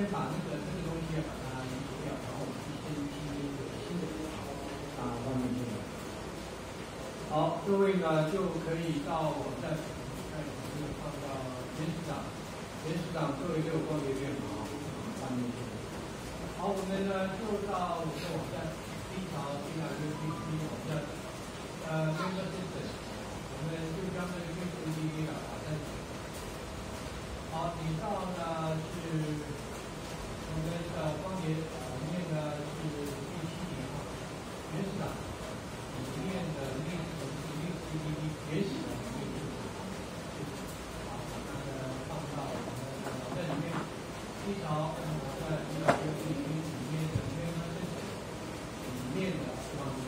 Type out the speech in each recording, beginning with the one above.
先把那个这个东西把它移除掉，然后我们去先新一个新的啊外面进来。好，各位呢就可以到网站开始放到原始档，原始档作为这个光碟片啊外面进来。好，我们呢就到我们的网站第一条 B 条 U P P 网站，呃，Member System，我们就将这个 U P P 啊打上去。好，你到呢是我们的光碟里面呢是第七点啊，原始档里面的内存是六 C D D 原始的内存。好，把它呢放到我们的网站里面，B 条网站 B 条 U P P 里面的 Member System 里面的光碟，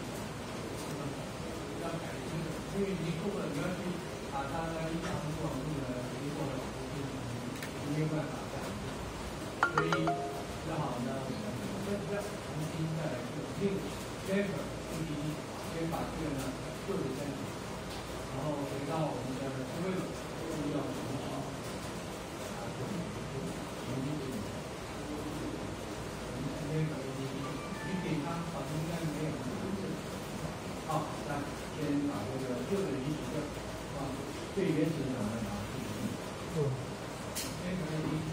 要改清楚，因为你够了，你要去把它呢一张网路呢移过了。没有办法这样，所以，现在重新再来做另 paper 第一，先把这个呢做一下，然后回到我们的这位又要重新啊重新做。我们今天可以你给他好像应该没有什么事。好，那先把这个旧的移除掉，啊，最原始的呢拿出去。嗯。先可以。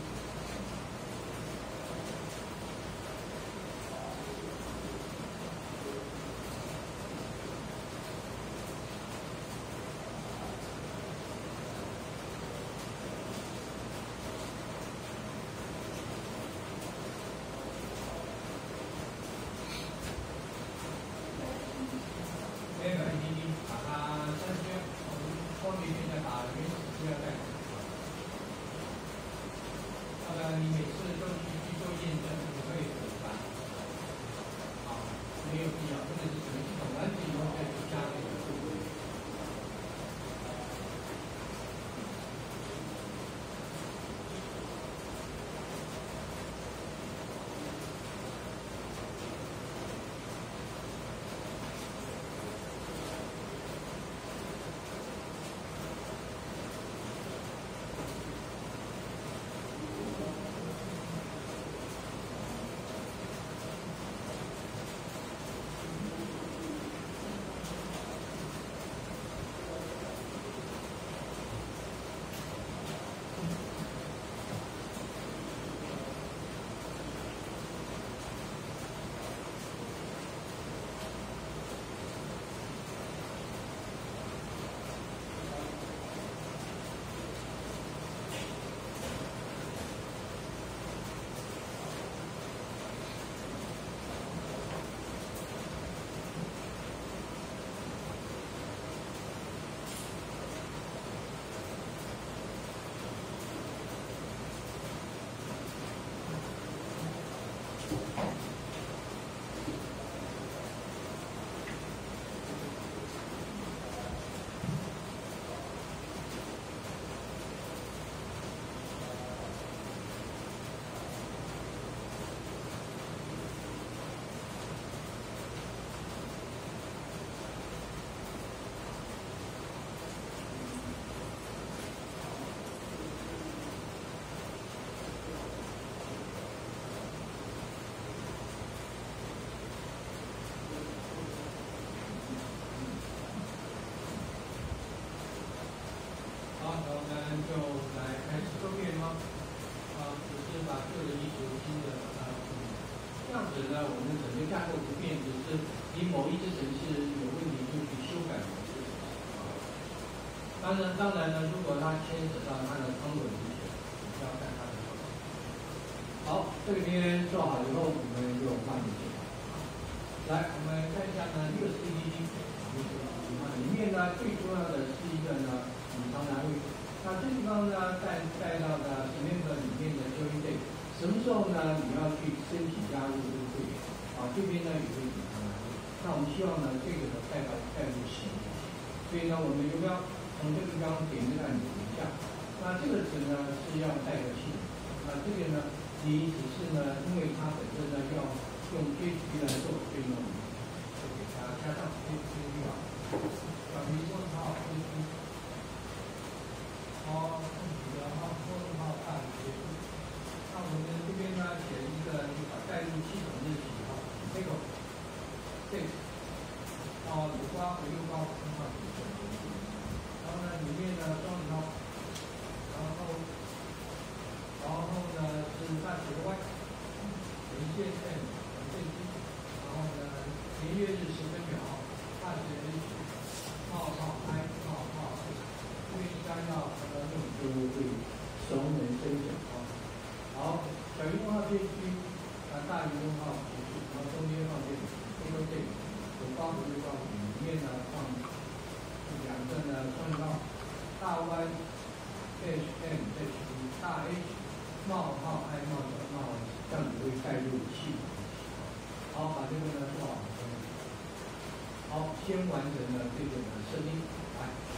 先把 APP 把它删掉，我们现在打，每小时要带两次。那么你每次都去去做验证，你会怎么办？啊，没有必要，真的是。我们就来开始周面吗？啊，只是把旧的移除，新的把它。这样子呢，我们整个架构不变，只是你某一支程式有问题就去修改某一支程式。当然，当然呢，如果它牵扯到它的康稳理解，你就要看它的。好，这边做好以后，我们就画面进来。我们看一下呢，这个 CDD，啊，里面呢最重要的是一个呢。隐藏栏位，那这地方呢带带到的前面的里面的交易费什么时候呢？你要去申请加入这个会员，啊，这边呢有个隐藏栏位，那我们希望呢这个呢带到带入行，所以呢我们要不要从这个地方点这个按钮一下？那这个值呢是要带个系统，那这个呢你只是呢因为它本身呢要用 PHP 来做，所以呢我们就给它加上 PHP 啊，啊，比如说它 PHP。好，问题的话，问号大于结束。那我们这边呢，片区啊大于问号结束，然后中间放这里，这个这里，有光谱就光谱，里面呢放两个呢双引号，大 Y H M H D 大 H 冒号 I 冒小冒，这样子会带入系统。好，把这个呢做好。先完成了这个的设定，来。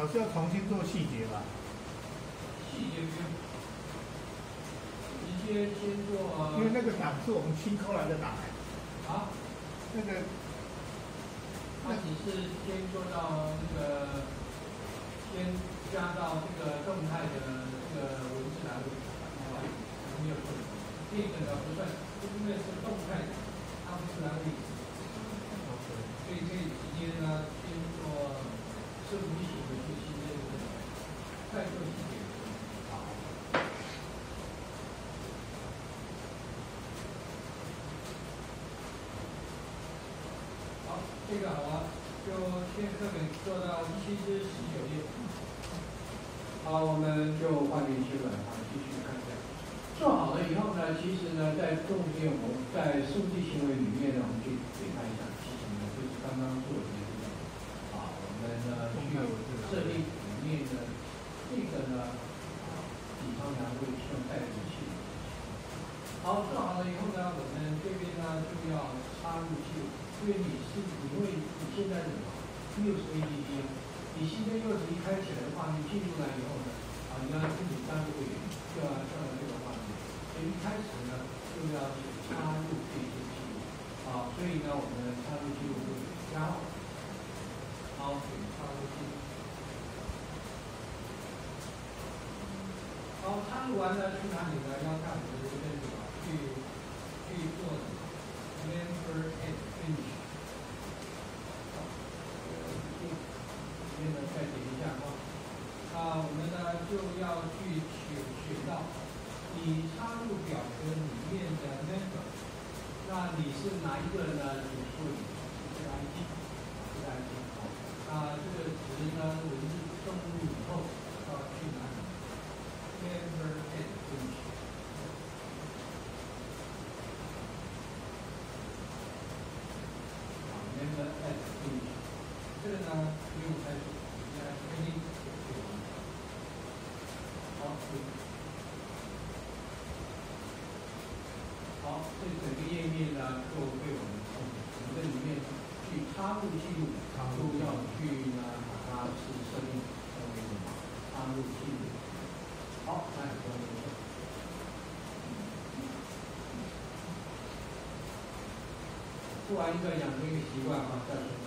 老师要重新做细节吧？细节不用，直接先做。因为那个档是我们新扣来的档。啊？那个，那只是先做到那个，先加到这个动态的这个文字栏位，没有错。这个呢不算，因为是动态的，它不是栏位。所以可以直接呢先做设图形。再做细节，好。好，这个好了，就先课本做到七至十九页。好，我们就换笔记本啊，继续看一下。做好了以后呢，其实呢，在重点我们在数据行为里面呢，我们去看一下，其实呢，就是刚刚做的这个。啊，我们呢去设定里面的。这个呢，啊比方呢会需要带入器。好，做好了以后呢，我们这边呢就要插入记录，因为你是因为你现在什么，又是 APP，你新增又是一开起来的话，你进入来以后呢，啊，你要自己单独会员，就要跳到这个画面。所以一开始呢，就要去插入这些记录。好，所以呢，我们插入记录就加号。好，插入记录。好，插入完了去哪里呢？要干我们这边什么？去去做什么？Member and finish。好，这边呢再点一下啊。啊，我们呢就要去选学到你插入表格里面的 member，那你是哪一个呢？你处理是 ID，是 ID。那这个值呢文字登录以后要去哪里？member and finish。好，member and 进去。这个呢不用太多，来肯定就完了。好，好，这整个页面呢就被我们从从这里面去插入记录，都要去呢把它是设定成为什么？插入记录。好，来，做完一个养成一个习惯啊，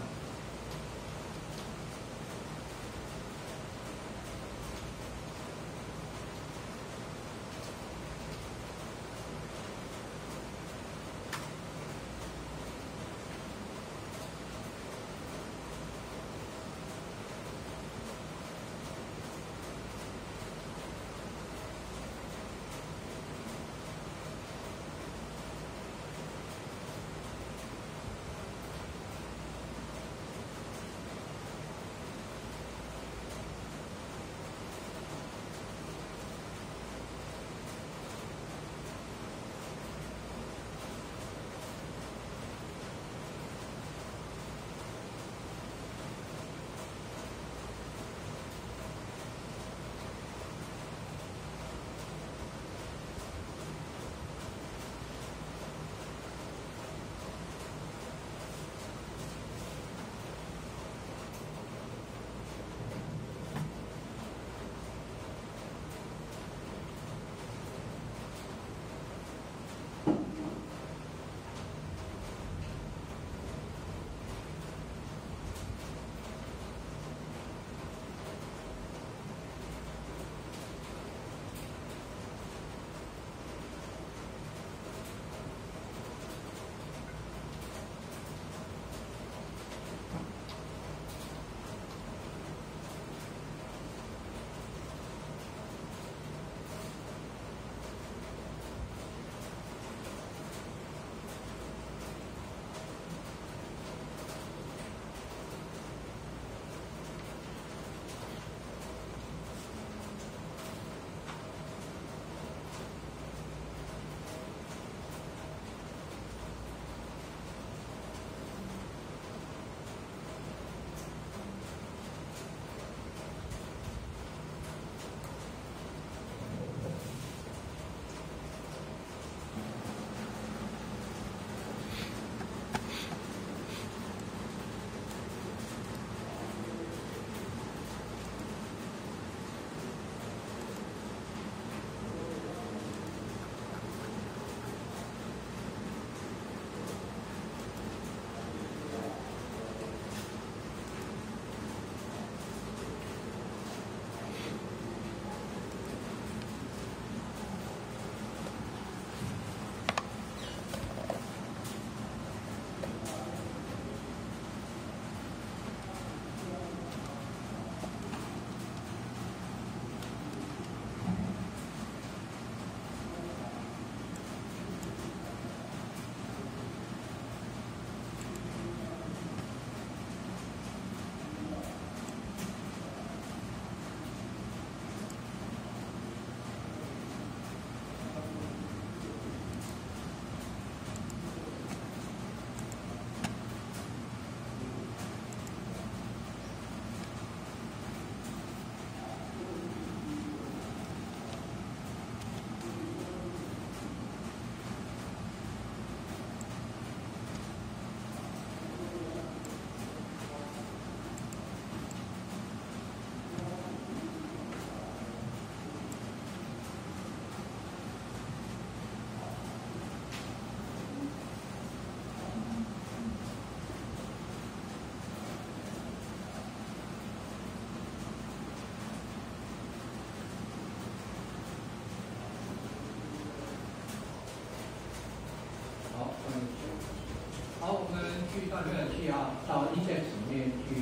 去到浏览器啊，到 index 面去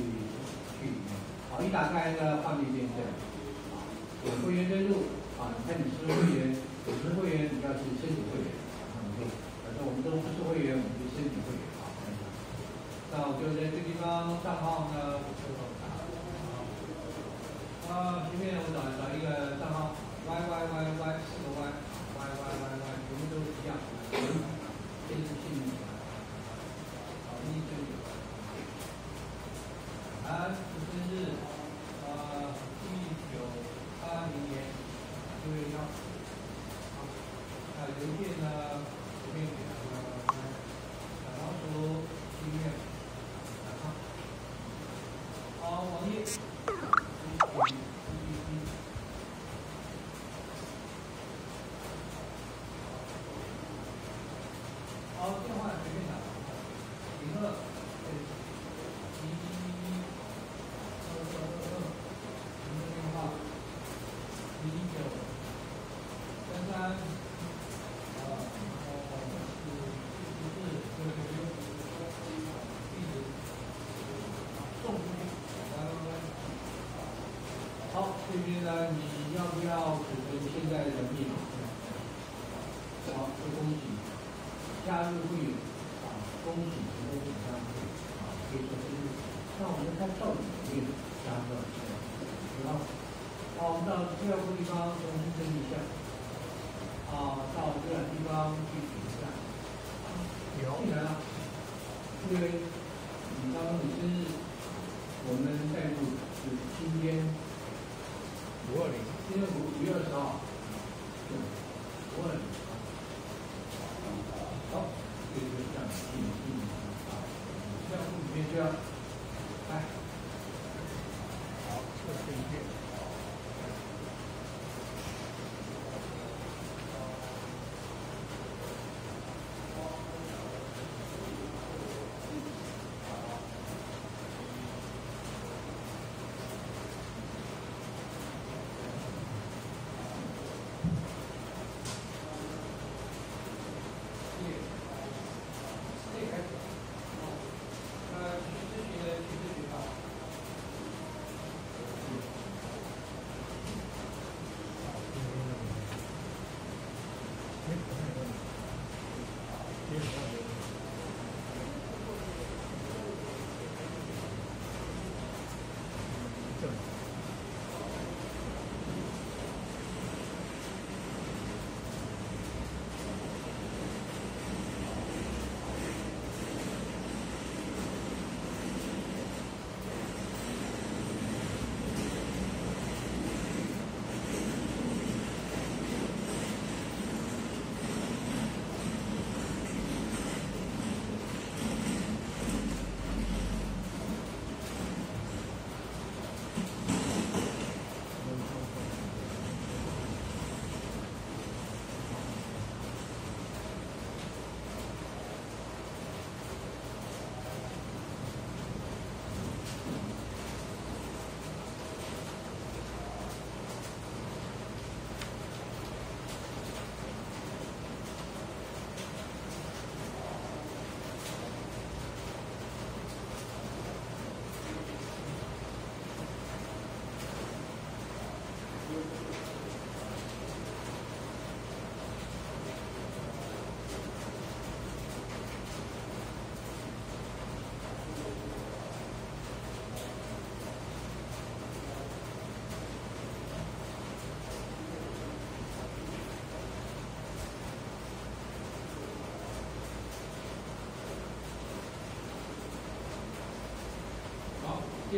去，好，一打开的画就变成啊有会员登录啊，你看你是会员，你是会员，你要去申请会员，反正我们都不是会员，我们就申请会员，好，看一下，那我就在这地方账号呢，啊，啊前面我找找一个账号，yyyy。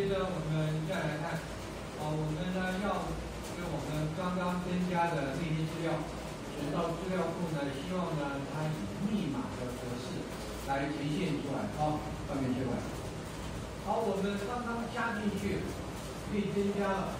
接着我们再来看啊我们呢要给我们刚刚增加的那些资料填到资料库呢希望呢它以密码的格式来呈现出来啊上面这个好我们刚刚加进去可以增加了。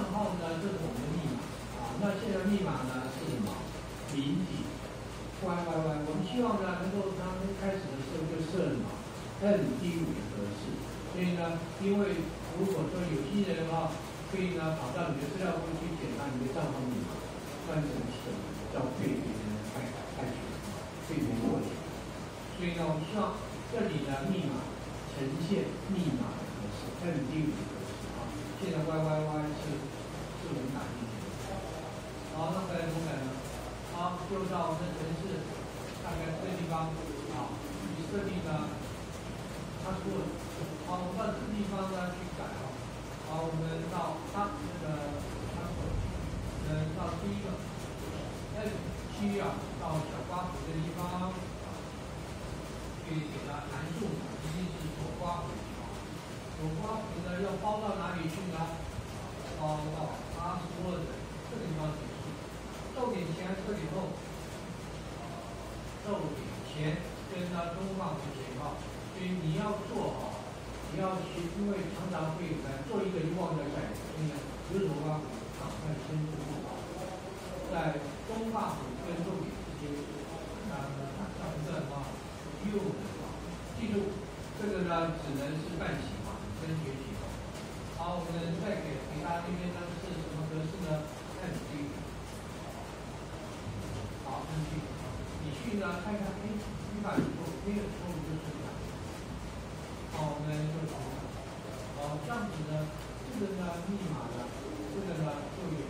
账号呢，这是我们的密码啊，那现在密码呢，是什么？零几，，yyy，我们希望呢，能够刚开始的时候就设什么？低定的格式。所以呢，因为如果说有新人的话，可以呢，跑到你的资料库去检查你的账号密码，那你就叫被别人来派派去，被别人破解。所以呢，我们希望这里的，密码呈现密码的格式，认定五。现在 Y Y Y 是是我们打进去的。好，那再来怎么改呢？好，就到我们的城市，大概这个地方啊，你设定呢，它说好，我们到这个地方呢去改啊。好，我们到它那个它所，嗯，到第一个 S 区啊，到小瓜子这地方，可以给它函数一定是左刮弧啊。左刮弧呢要包到哪里去包到它说的这个地方结束。逗点前这里后，逗点前跟它中画弧前号，所以你要做好。你要去，因为常常会来做一个遗忘掉下一个，所以呢，有什么啊？赶快先做好，在中画弧跟重点之间，啊，像这的话，右的话，记住这个呢，只能是半形嘛，跟学习。好，我们再给其他这边呢是什么格式呢？按进，好，按进，你去呢看看，哎，语法以后没有错误就存在。好，我们就读。好，这样子呢，这个呢，密码呢，这个呢，就有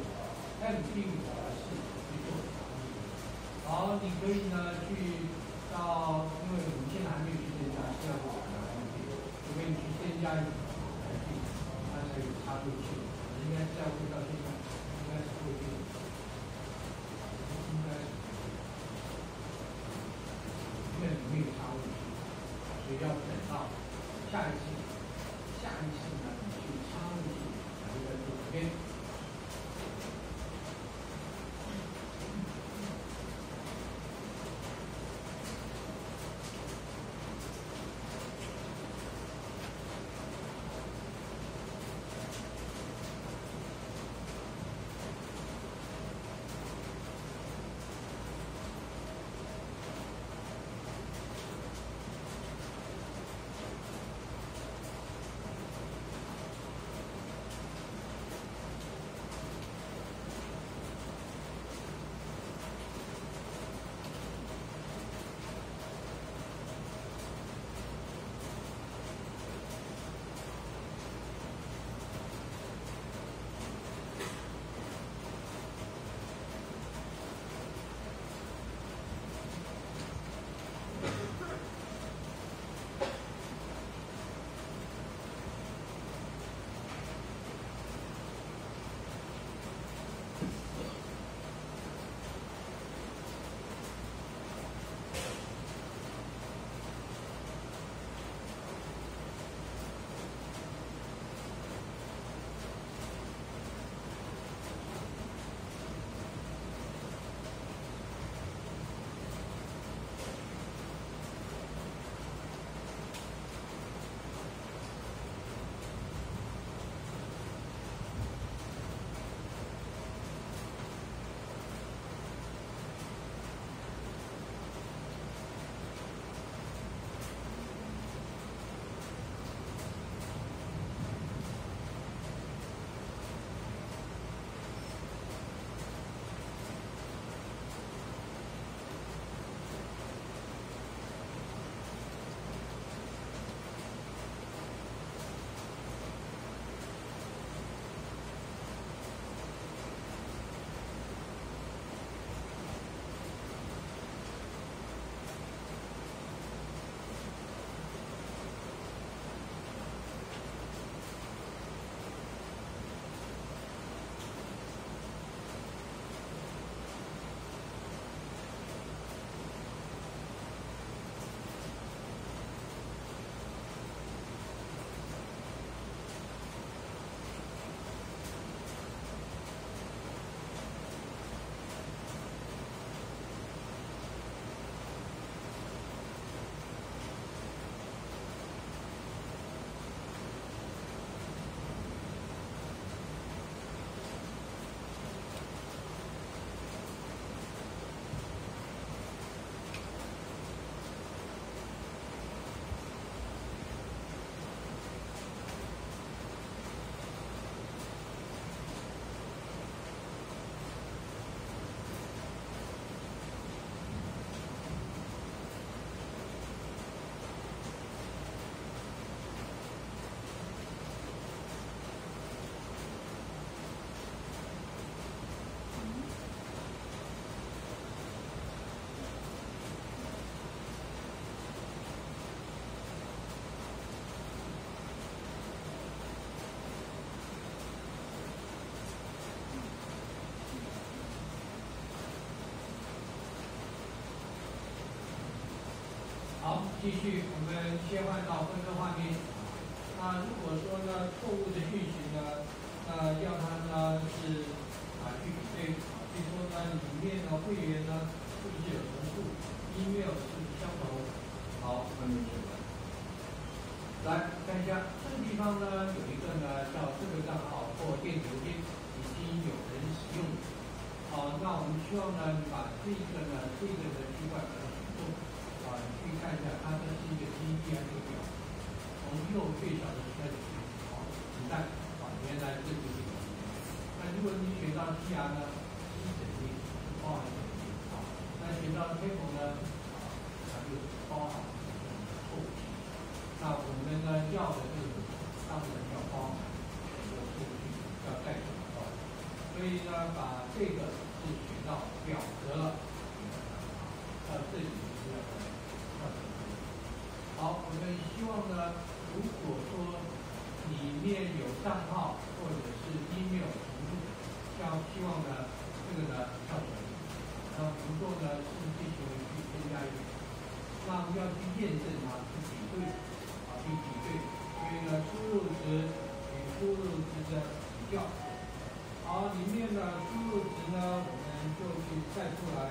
M D 五的式去做好，你可以呢去到，因为我们现在还没有去添加，需要我们来除非你去添加一个来去，它才有插入去。应该是要会到现在，应该是会定，应该是，因为没有插入去，所以要等到。下一次，好继续，我们切换到分割画面。那如果说呢，错误的讯息呢，那要它呢是啊去比对啊，比如说呢，里面的会员呢是不是有重复，email 是相同？好，我们选完。来看一下这个地方呢，有一个呢叫这个账号或电子邮件已经有人使用。好，那我们希望呢，把这个呢，这个的区块把它选中。啊，你去看一下，它这是一个 PPT 还是表？从右最小的开始选，好，子弹，啊，原来这就是。那如果你选到 T R 呢，是整列，包含整列，好，那选到 Table 呢，啊，它就包含后题。那我们呢要的这个当然要包含很多数据，要带什么到？所以呢，把这个是选到表格了，到这里是要。好，我们希望呢，如果说里面有账号或者是 email 重复，要希望呢，这个呢跳出来。那不够呢，是进行去添加一个。那我们要去验证它，去比对，啊，去比对。所以呢，输入值与输入值的比较。好，里面的输入值呢，我们就去带出来，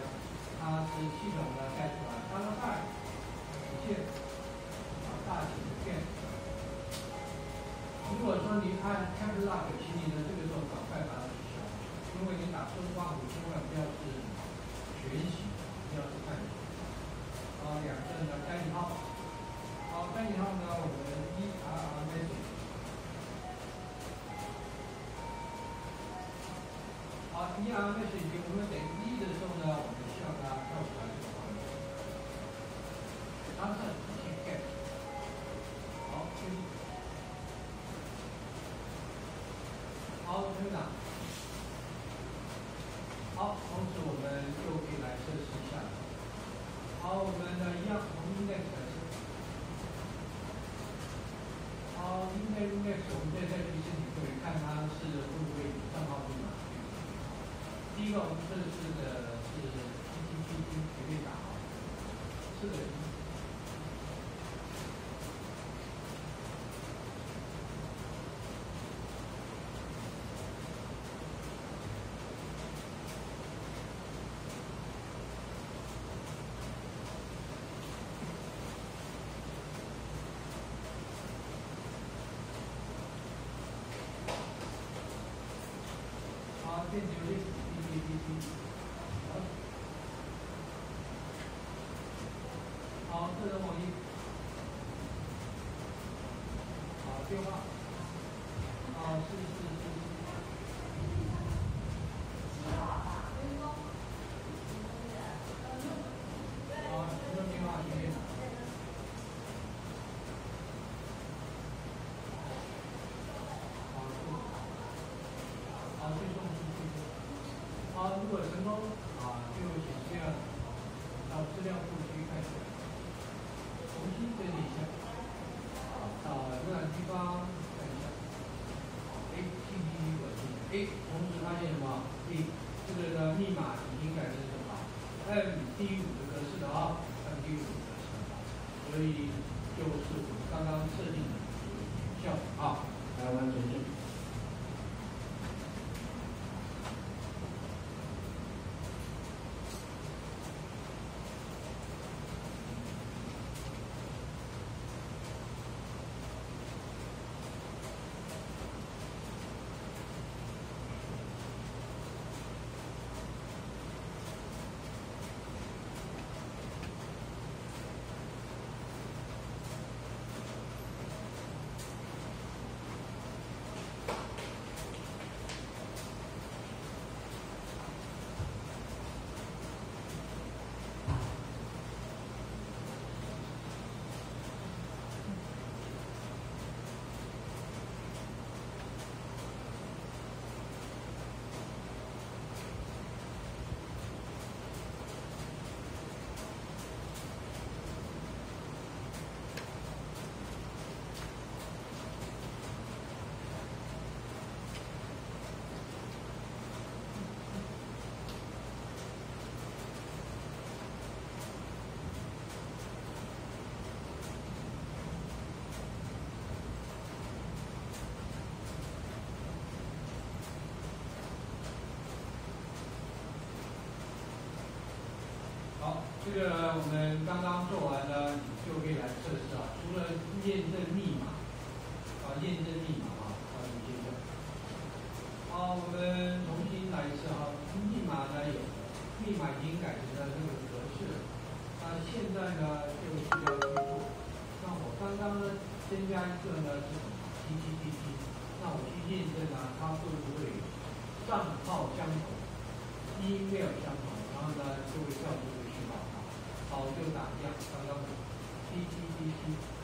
它是系统的带出来，它的代。线啊，大写的线。如果说你按 Capital Lock，请你的这个时候赶快把它取消，因为你打中刮弧千万不要是全形，一定要是半形。啊，两个呢单引号，好，单引号呢，我们一 R message。好，一 R message，我们等一的时候呢，我们需要它跳出来。它是先盖，好，继续，好，队长，好，同时我们就可以来测试一下，好，我们的一样从 index 开始，好，index index，我们现在去申请可以看它是会不会账号密码，第一个我们测试的是 P P P P 绝对打好，是的。电子邮件，滴滴滴滴，好，好，个人网页，好，电话，啊，是是是。如果成功这个我们刚刚做完 Mm-hmm.